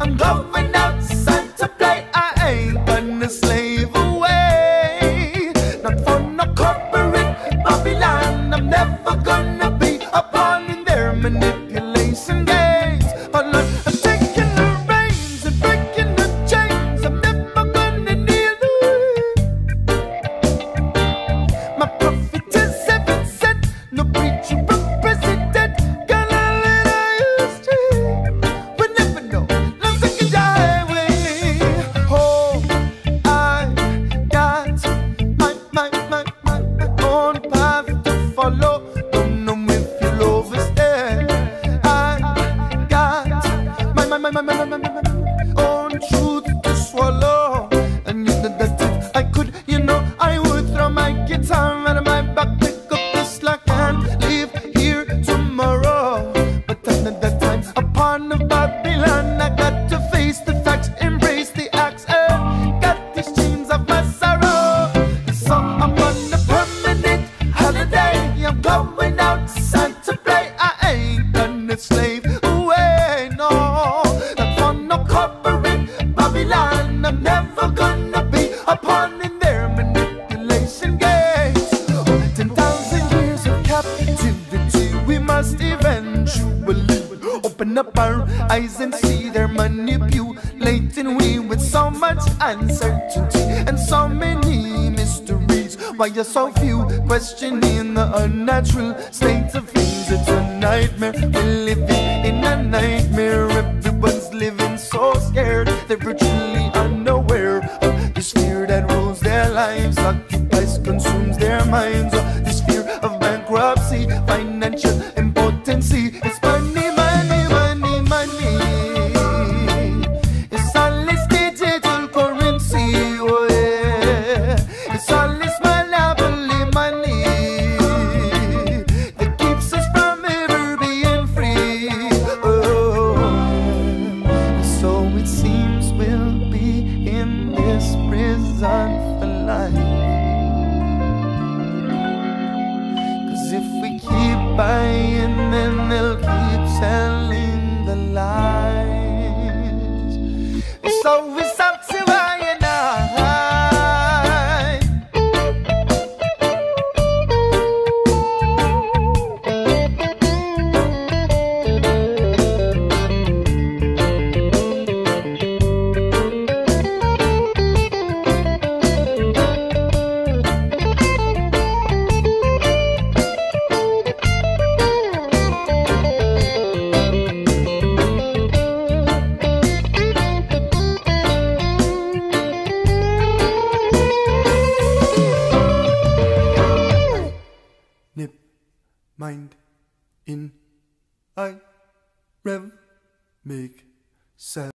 I'm going outside to play. untruth to swallow. And if I could, you know, I would throw my guitar out of my back, pick up the slack and leave here tomorrow. But at that time, upon the Babylon, I got to face the facts, embrace the axe, eh? and got these chains of my sorrow. So I'm on a permanent holiday. I'm going outside to play. I ain't done a slave. Ooh, pawn in their manipulation games. Ten thousand years of captivity, we must eventually open up our eyes and see their manipulating we with so much uncertainty and so many mysteries. Why are so few questioning the unnatural state of things? It's a nightmare. We're living in a nightmare. Everyone's living so scared. They're rules their lives, occupies, consumes their minds. Oh, this fear of bankruptcy, financial impotency. It's money, money, money, money. It's all this digital currency, oh yeah. It's all this monopoly money that keeps us from ever being free. Oh, so it seems we'll be in this prison life. Mind, in, I, rev, make, sell.